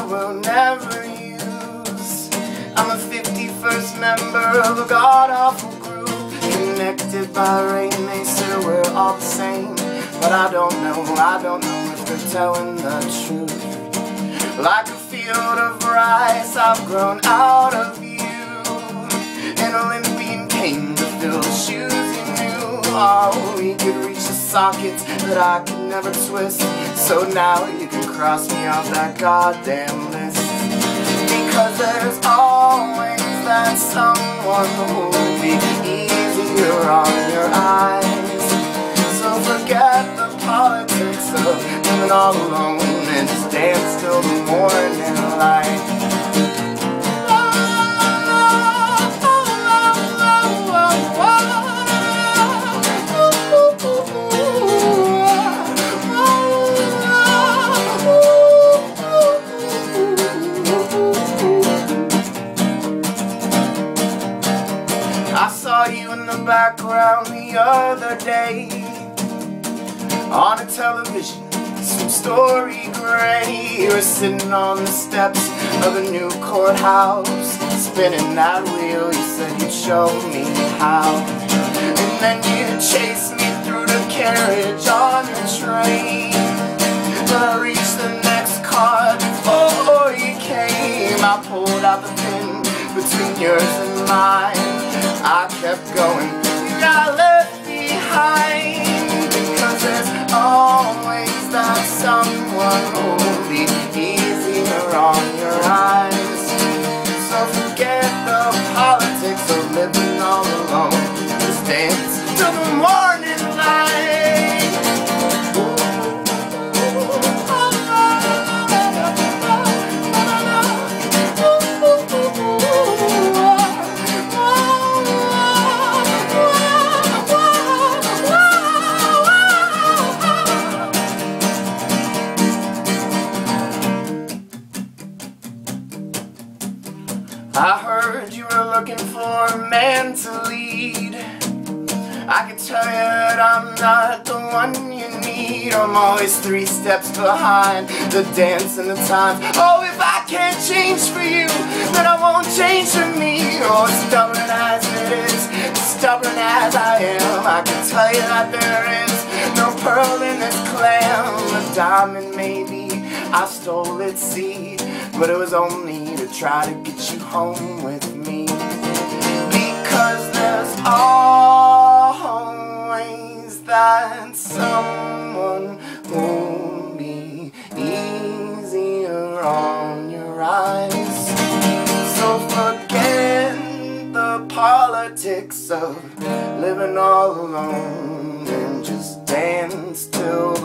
I will never use. I'm a 51st member of a god-awful group, connected by Rainmaker, we're all the same. But I don't know, I don't know if they're telling the truth. Like a field of rice, I've grown out of you. An Olympian came to fill the shoes in you. Oh, we could reach the sockets that I could never twist. So now you can cross me off that goddamn list. Because there's always that someone who'll be easier on your eyes. So forget the politics of living all alone And just dance till the morning light background the other day. On a television, some story gray You were sitting on the steps of a new courthouse Spinning that wheel, you said you'd show me how. And then you chased me through the carriage on the train But I reached the next car before you came. I pulled out the pin between yours and mine I kept going, got left behind. Because there's always that someone who'll be easier on your eyes. So forget the I heard you were looking for a man to lead. I can tell you that I'm not the one you need. I'm always three steps behind the dance and the time Oh, if I can't change for you, then I won't change for me. Oh, stubborn as it is, stubborn as I am I can tell you that there is no pearl in this clam A diamond maybe, I stole its seed But it was only try to get you home with me. Because there's always that someone who'll be easier on your eyes. So forget the politics of living all alone And just dance till